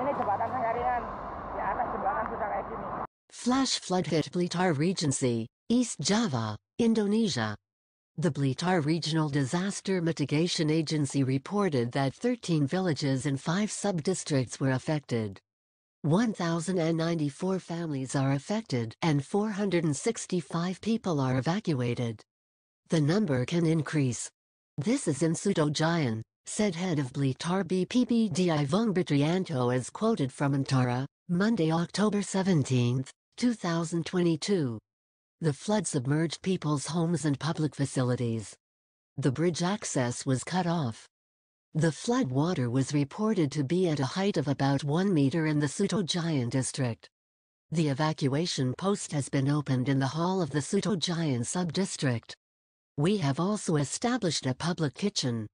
Ini jembatan. Di atas jembatan sudah kayak gini. Flash flood hit Blitar Regency, East Java, Indonesia. The Blitar Regional Disaster Mitigation Agency reported that 13 villages in five sub-districts were affected. 1,094 families are affected and 465 people are evacuated. The number can increase. This is in Sutojayan, said head of Blitar BPBD Ivong Berttyanto as quoted from Antara, Monday, October 17, 2022. The flood submerged people's homes and public facilities. The bridge access was cut off. The flood water was reported to be at a height of about 1 meter in the Sutojayan district. The evacuation post has been opened in the hall of the Sutojayan sub-district. We have also established a public kitchen.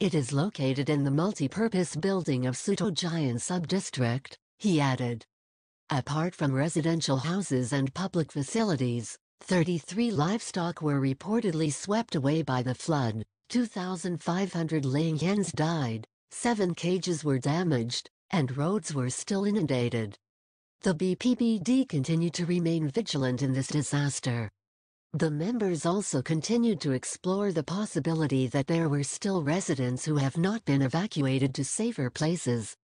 It is located in the multi-purpose building of Sutojayan sub-district, he added. Apart from residential houses and public facilities, 33 livestock were reportedly swept away by the flood, 2,500 laying hens died, 7 cages were damaged, and roads were still inundated. The BPBD continued to remain vigilant in this disaster. The members also continued to explore the possibility that there were still residents who have not been evacuated to safer places.